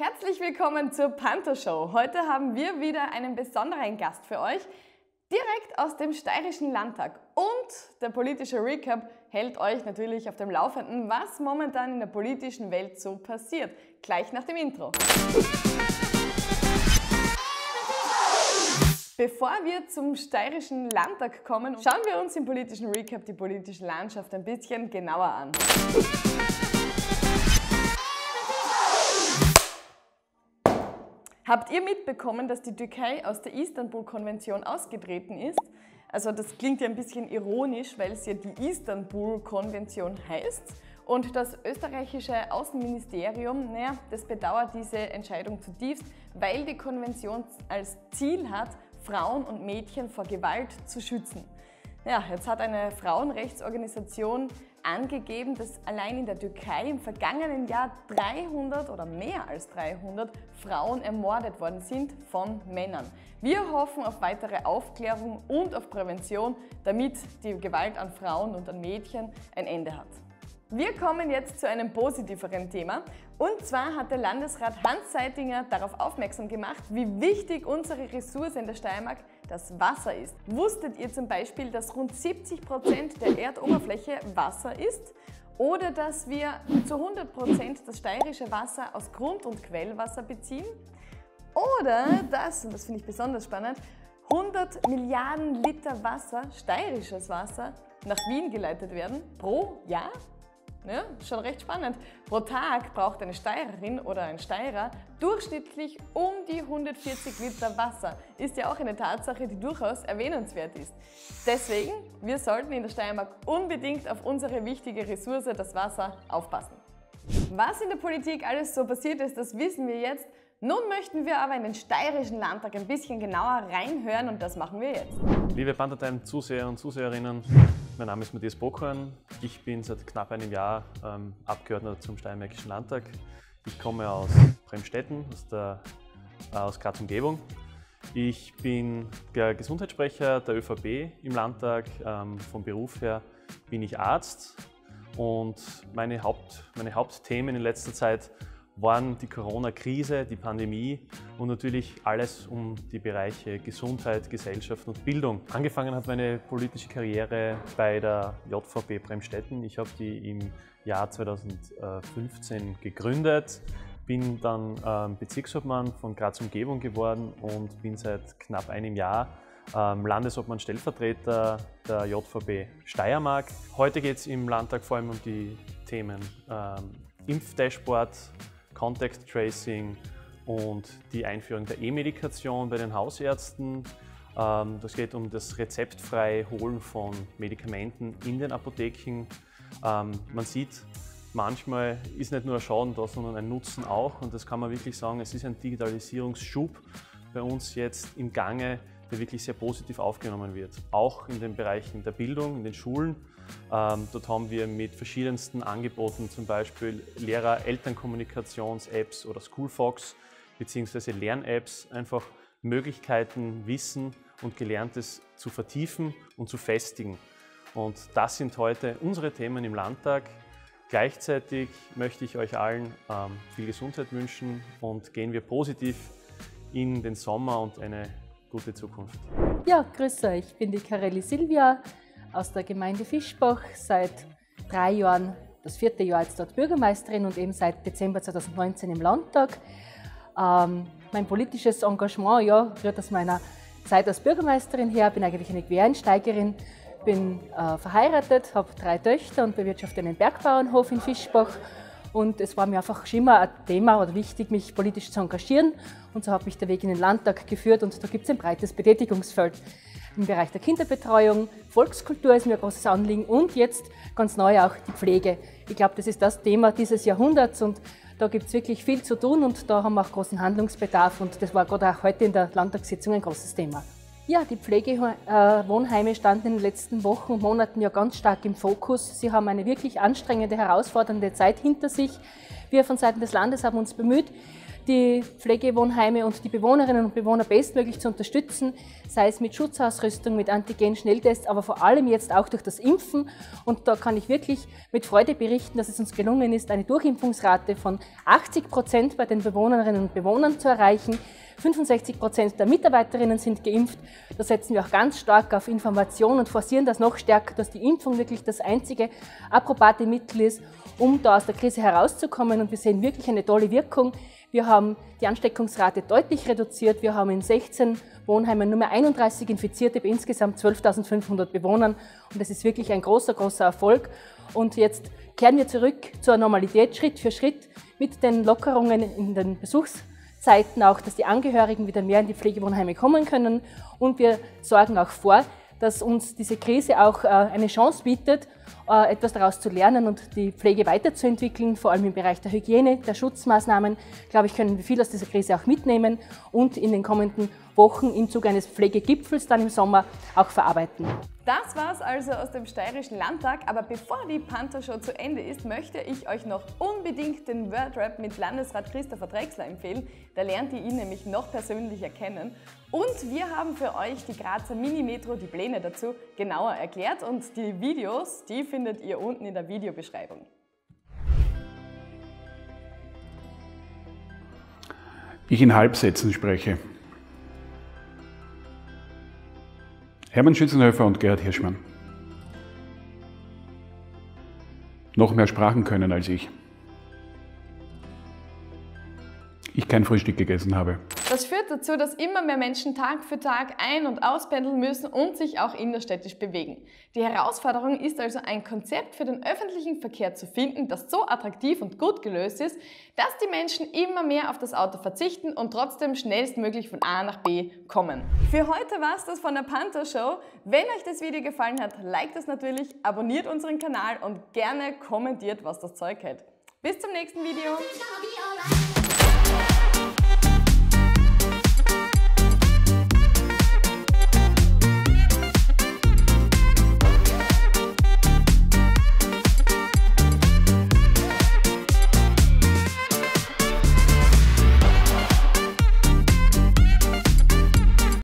Herzlich willkommen zur Panther Show. Heute haben wir wieder einen besonderen Gast für euch, direkt aus dem Steirischen Landtag. Und der politische Recap hält euch natürlich auf dem Laufenden, was momentan in der politischen Welt so passiert. Gleich nach dem Intro. Bevor wir zum Steirischen Landtag kommen, schauen wir uns im politischen Recap die politische Landschaft ein bisschen genauer an. Habt ihr mitbekommen, dass die Türkei aus der Istanbul-Konvention ausgetreten ist? Also das klingt ja ein bisschen ironisch, weil es ja die Istanbul-Konvention heißt. Und das österreichische Außenministerium, naja, das bedauert diese Entscheidung zutiefst, weil die Konvention als Ziel hat, Frauen und Mädchen vor Gewalt zu schützen. Ja, jetzt hat eine Frauenrechtsorganisation angegeben, dass allein in der Türkei im vergangenen Jahr 300 oder mehr als 300 Frauen ermordet worden sind von Männern. Wir hoffen auf weitere Aufklärung und auf Prävention, damit die Gewalt an Frauen und an Mädchen ein Ende hat. Wir kommen jetzt zu einem positiveren Thema. Und zwar hat der Landesrat Hans Seitinger darauf aufmerksam gemacht, wie wichtig unsere Ressource in der Steiermark das Wasser ist. Wusstet ihr zum Beispiel, dass rund 70 Prozent der Erdoberfläche Wasser ist? Oder dass wir zu 100 Prozent das steirische Wasser aus Grund- und Quellwasser beziehen? Oder dass, und das finde ich besonders spannend, 100 Milliarden Liter Wasser, steirisches Wasser, nach Wien geleitet werden pro Jahr? Ja, schon recht spannend. Pro Tag braucht eine Steirerin oder ein Steirer durchschnittlich um die 140 Liter Wasser. Ist ja auch eine Tatsache, die durchaus erwähnenswert ist. Deswegen, wir sollten in der Steiermark unbedingt auf unsere wichtige Ressource, das Wasser, aufpassen. Was in der Politik alles so passiert ist, das wissen wir jetzt. Nun möchten wir aber in den steirischen Landtag ein bisschen genauer reinhören und das machen wir jetzt. Liebe Panthertime-Zuseher und Zuseherinnen, mein Name ist Matthias Bockhorn. Ich bin seit knapp einem Jahr ähm, Abgeordneter zum Steiermärkischen Landtag. Ich komme aus Bremstetten, aus, der, äh, aus Graz Umgebung. Ich bin der Gesundheitssprecher der ÖVP im Landtag. Ähm, vom Beruf her bin ich Arzt und meine, Haupt, meine Hauptthemen in letzter Zeit waren die Corona-Krise, die Pandemie und natürlich alles um die Bereiche Gesundheit, Gesellschaft und Bildung. Angefangen hat meine politische Karriere bei der JVP Bremstetten. Ich habe die im Jahr 2015 gegründet, bin dann ähm, Bezirksobmann von Graz Umgebung geworden und bin seit knapp einem Jahr ähm, Landesobmann Stellvertreter der JVP Steiermark. Heute geht es im Landtag vor allem um die Themen ähm, Impfdashboard, Contact Tracing und die Einführung der E-Medikation bei den Hausärzten. Ähm, das geht um das rezeptfreie Holen von Medikamenten in den Apotheken. Ähm, man sieht, manchmal ist nicht nur ein Schaden da, sondern ein Nutzen auch. Und das kann man wirklich sagen, es ist ein Digitalisierungsschub bei uns jetzt im Gange, der wirklich sehr positiv aufgenommen wird. Auch in den Bereichen der Bildung, in den Schulen. Ähm, dort haben wir mit verschiedensten Angeboten, zum Beispiel Lehrer-Elternkommunikations-Apps oder Schoolfox bzw. Lern-Apps, einfach Möglichkeiten, Wissen und Gelerntes zu vertiefen und zu festigen. Und das sind heute unsere Themen im Landtag. Gleichzeitig möchte ich euch allen ähm, viel Gesundheit wünschen und gehen wir positiv in den Sommer und eine gute Zukunft. Ja, grüß euch, ich bin die Karelli Silvia aus der Gemeinde Fischbach, seit drei Jahren, das vierte Jahr jetzt dort Bürgermeisterin und eben seit Dezember 2019 im Landtag. Ähm, mein politisches Engagement ja, rührt aus meiner Zeit als Bürgermeisterin her, bin eigentlich eine Quereinsteigerin, bin äh, verheiratet, habe drei Töchter und bewirtschafte einen Bergbauernhof in Fischbach und es war mir einfach schon immer ein Thema oder wichtig, mich politisch zu engagieren. Und so hat mich der Weg in den Landtag geführt und da gibt es ein breites Betätigungsfeld im Bereich der Kinderbetreuung. Volkskultur ist mir ein großes Anliegen und jetzt ganz neu auch die Pflege. Ich glaube, das ist das Thema dieses Jahrhunderts und da gibt es wirklich viel zu tun und da haben wir auch großen Handlungsbedarf und das war gerade auch heute in der Landtagssitzung ein großes Thema. Ja, die Pflegewohnheime standen in den letzten Wochen und Monaten ja ganz stark im Fokus. Sie haben eine wirklich anstrengende, herausfordernde Zeit hinter sich Wir von Seiten des Landes haben uns bemüht, die Pflegewohnheime und die Bewohnerinnen und Bewohner bestmöglich zu unterstützen, sei es mit Schutzausrüstung, mit Antigen-Schnelltests, aber vor allem jetzt auch durch das Impfen. Und da kann ich wirklich mit Freude berichten, dass es uns gelungen ist, eine Durchimpfungsrate von 80 Prozent bei den Bewohnerinnen und Bewohnern zu erreichen. 65 Prozent der Mitarbeiterinnen sind geimpft. Da setzen wir auch ganz stark auf Information und forcieren das noch stärker, dass die Impfung wirklich das einzige approbate Mittel ist, um da aus der Krise herauszukommen. Und wir sehen wirklich eine tolle Wirkung. Wir haben die Ansteckungsrate deutlich reduziert. Wir haben in 16 Wohnheimen nur mehr 31 Infizierte bei insgesamt 12.500 Bewohnern. Und das ist wirklich ein großer, großer Erfolg. Und jetzt kehren wir zurück zur Normalität Schritt für Schritt mit den Lockerungen in den Besuchszeiten auch, dass die Angehörigen wieder mehr in die Pflegewohnheime kommen können. Und wir sorgen auch vor, dass uns diese Krise auch äh, eine Chance bietet, äh, etwas daraus zu lernen und die Pflege weiterzuentwickeln, vor allem im Bereich der Hygiene, der Schutzmaßnahmen. Glaube ich, können wir viel aus dieser Krise auch mitnehmen und in den kommenden Wochen im Zuge eines Pflegegipfels dann im Sommer auch verarbeiten. Das war's also aus dem Steirischen Landtag, aber bevor die Panther-Show zu Ende ist, möchte ich euch noch unbedingt den Wordrap mit Landesrat Christopher Drexler empfehlen. Da lernt ihr ihn nämlich noch persönlicher kennen. Und wir haben für euch die Grazer Mini-Metro, die Pläne dazu, genauer erklärt und die Videos, die findet ihr unten in der Videobeschreibung. Ich in Halbsätzen spreche. Hermann Schützenhöfer und Gerhard Hirschmann. Noch mehr Sprachen können als ich. Kein Frühstück gegessen habe. Das führt dazu, dass immer mehr Menschen Tag für Tag ein- und auspendeln müssen und sich auch innerstädtisch bewegen. Die Herausforderung ist also ein Konzept für den öffentlichen Verkehr zu finden, das so attraktiv und gut gelöst ist, dass die Menschen immer mehr auf das Auto verzichten und trotzdem schnellstmöglich von A nach B kommen. Für heute war es das von der Panther Show. Wenn euch das Video gefallen hat, liked es natürlich, abonniert unseren Kanal und gerne kommentiert, was das Zeug hält. Bis zum nächsten Video.